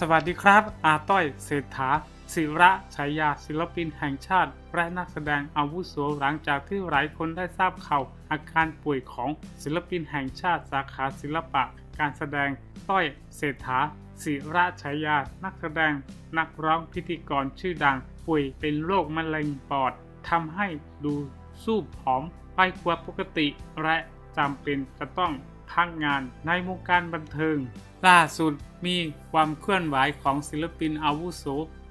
สวัสดีครับ อาต้อยเศรษฐาศิระฉายาศิลปินแห่งชาติ และนักแสดงอาวุโสหลังจากที่หลายคนได้ทราบข่าวอาการป่วยของศิลปินแห่งชาติสาขาศิลปะ การแสดงต้อยเศรษฐาศิระฉายา นักแสดง นักร้องพิธีกรชื่อดัง ป่วยเป็นโรคมะเร็งปอดทำให้ดูสู้ผอมไปกว่าปกติ และจำเป็นจะต้อง พักงงานในวงการบันเทิง ล่าสุดมีความเคลื่อนไหวของศิลปินอาวุโส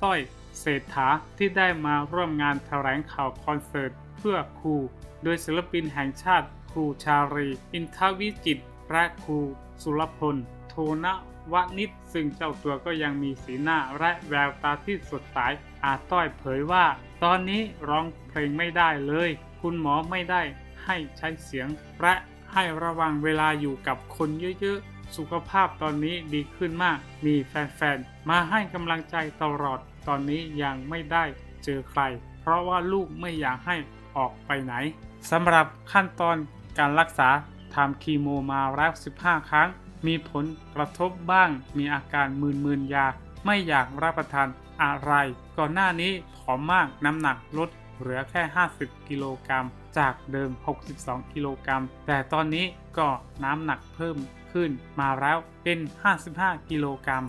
ต้อยเศรษฐาที่ได้มาร่วมงานแถลงข่าวคอนเสิร์ตเพื่อครู โดยศิลปินแห่งชาติครูชารี อินทวิจิตและครูสุรพล โทนวนิชซึ่งเจ้าตัวก็ยังมีสีหน้าและแววตาที่สดใสอาต้อยเผยว่า ตอนนี้ร้องเพลงไม่ได้เลย คุณหมอไม่ได้ให้ใช้เสียงและ ให้ระวังเวลาอยู่กับคนเยอะๆ สุขภาพตอนนี้ดีขึ้นมาก มีแฟนๆ มาให้กำลังใจตลอด ตอนนี้ยังไม่ได้เจอใคร เพราะว่าลูกไม่อยากให้ออกไปไหน สำหรับขั้นตอนการรักษาทำคีโมมาแล้ว 15 ครั้ง มีผลกระทบบ้าง มีอาการมึนๆยา ไม่อยากรับประทานอะไร ก่อนหน้านี้ผอมมากน้ำหนักลดเหลือแค่ 50 กิโลกรัม จากเดิม 62 กิโลกรัม แต่ตอนนี้ก็น้ำหนักเพิ่มขึ้นมาแล้วเป็น 55 กิโลกรัม